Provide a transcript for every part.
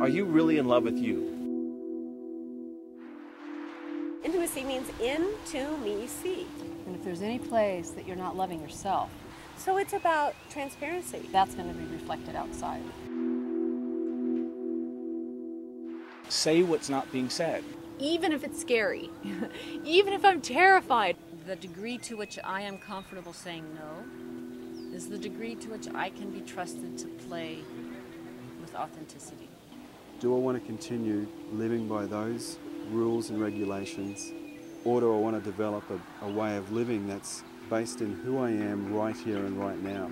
Are you really in love with you? Intimacy means in to me see. And if there's any place that you're not loving yourself, So it's about transparency. that's going to be reflected outside. Say what's not being said. even if it's scary, even if I'm terrified. The degree to which I am comfortable saying no is the degree to which I can be trusted to play with authenticity. Do I want to continue living by those rules and regulations, or do I want to develop a, a way of living that's based in who I am right here and right now?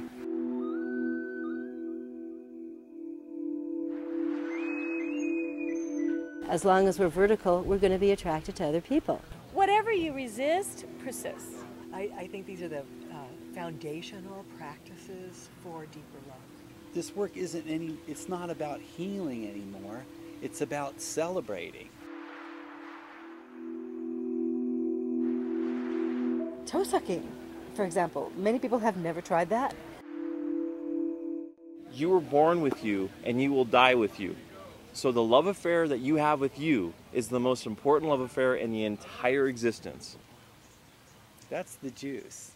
As long as we're vertical, we're going to be attracted to other people. Whatever you resist persists. I, I think these are the uh, foundational practices for deeper love. This work isn't any, it's not about healing anymore, it's about celebrating. Toe sucking, for example. Many people have never tried that. You were born with you, and you will die with you. So the love affair that you have with you is the most important love affair in the entire existence. That's the juice.